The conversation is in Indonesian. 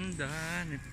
Ganda. Pwede